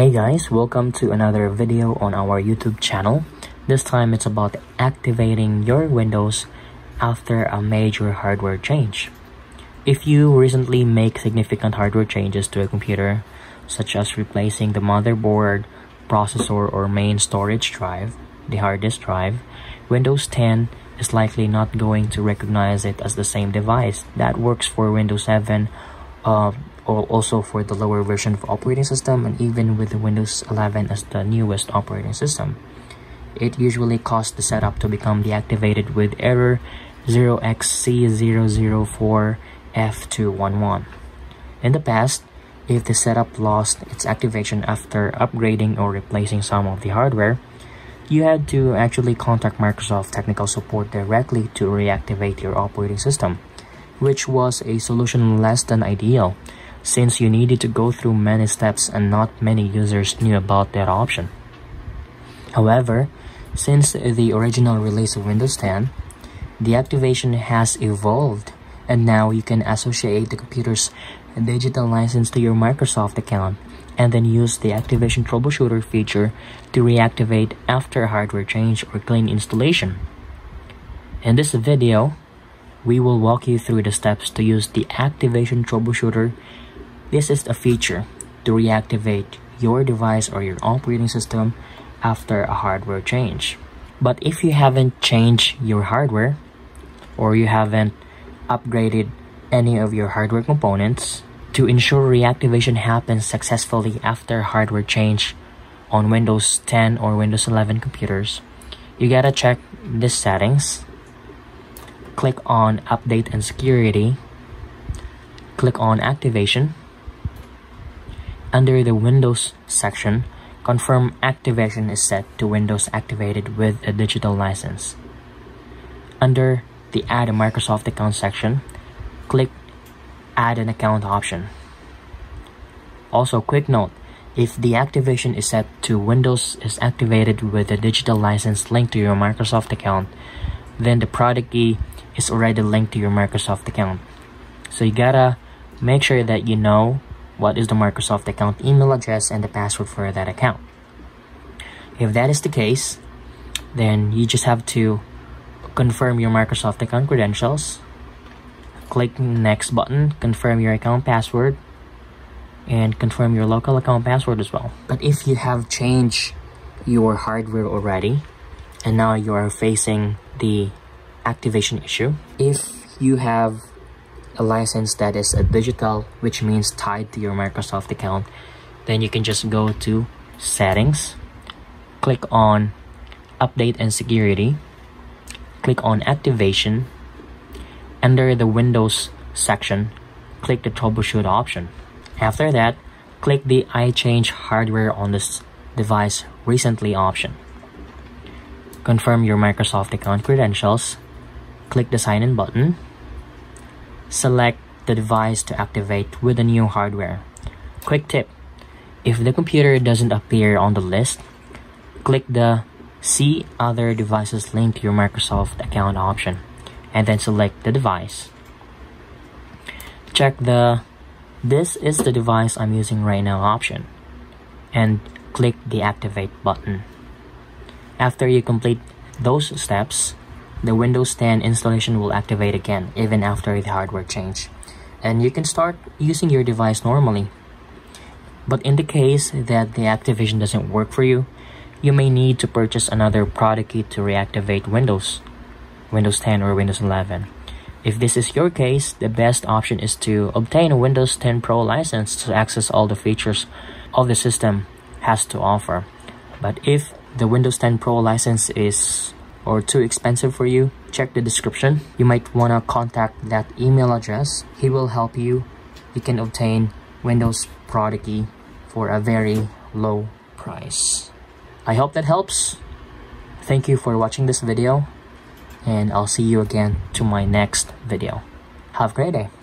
Hey guys, welcome to another video on our YouTube channel. This time it's about activating your Windows after a major hardware change. If you recently make significant hardware changes to a computer, such as replacing the motherboard, processor, or main storage drive, the hard disk drive, Windows 10 is likely not going to recognize it as the same device. That works for Windows 7, uh, also for the lower version of operating system, and even with Windows 11 as the newest operating system. It usually causes the setup to become deactivated with error 0xC004F211. In the past, if the setup lost its activation after upgrading or replacing some of the hardware, you had to actually contact Microsoft technical support directly to reactivate your operating system, which was a solution less than ideal since you needed to go through many steps and not many users knew about that option. However, since the original release of Windows 10, the activation has evolved and now you can associate the computer's digital license to your Microsoft account and then use the activation troubleshooter feature to reactivate after hardware change or clean installation. In this video, we will walk you through the steps to use the activation troubleshooter. This is a feature to reactivate your device or your operating system after a hardware change. But if you haven't changed your hardware or you haven't upgraded any of your hardware components, to ensure reactivation happens successfully after hardware change on Windows 10 or Windows 11 computers, you gotta check this settings, click on Update and Security, click on Activation. Under the Windows section, confirm activation is set to Windows activated with a digital license. Under the Add a Microsoft account section, click add an account option. Also, quick note, if the activation is set to Windows is activated with a digital license linked to your Microsoft account, then the product key is already linked to your Microsoft account. So you gotta make sure that you know what is the Microsoft account email address and the password for that account. If that is the case, then you just have to confirm your Microsoft account credentials click next button, confirm your account password, and confirm your local account password as well. But if you have changed your hardware already, and now you are facing the activation issue, if you have a license that is a digital, which means tied to your Microsoft account, then you can just go to settings, click on update and security, click on activation, under the Windows section, click the Troubleshoot option. After that, click the I change hardware on this device recently option. Confirm your Microsoft account credentials. Click the sign in button. Select the device to activate with the new hardware. Quick tip, if the computer doesn't appear on the list, click the See Other Devices link to your Microsoft account option and then select the device. Check the this is the device I'm using right now option and click the activate button. After you complete those steps, the Windows 10 installation will activate again even after the hardware change and you can start using your device normally. But in the case that the activation doesn't work for you, you may need to purchase another product key to reactivate Windows. Windows 10 or Windows 11. If this is your case, the best option is to obtain a Windows 10 Pro license to access all the features of the system has to offer. But if the Windows 10 Pro license is or too expensive for you, check the description. You might want to contact that email address. He will help you. You can obtain Windows product key for a very low price. I hope that helps. Thank you for watching this video and I'll see you again to my next video. Have a great day.